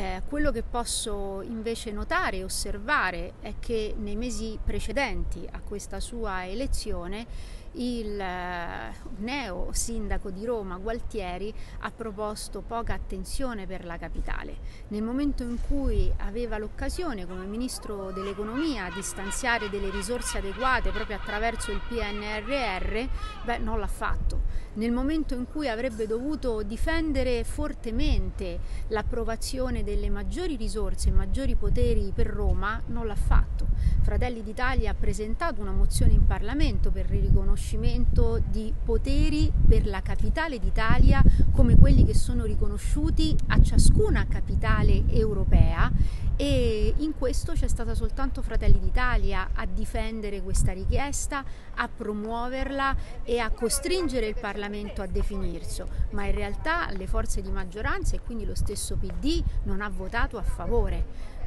Eh, quello che posso invece notare e osservare è che nei mesi precedenti a questa sua elezione il eh, neo sindaco di Roma Gualtieri ha proposto poca attenzione per la capitale. Nel momento in cui aveva l'occasione come ministro dell'economia di stanziare delle risorse adeguate proprio attraverso il PNRR, beh non l'ha fatto. Nel momento in cui avrebbe dovuto difendere fortemente l'approvazione delle maggiori risorse e maggiori poteri per Roma, non l'ha fatto. Fratelli d'Italia ha presentato una mozione in Parlamento per il riconoscimento di poteri per la capitale d'Italia come quelli che sono riconosciuti a ciascuna capitale europea e in questo c'è stata soltanto Fratelli d'Italia a difendere questa richiesta, a promuoverla e a costringere il Parlamento a definirsi, ma in realtà le forze di maggioranza e quindi lo stesso PD non ha votato a favore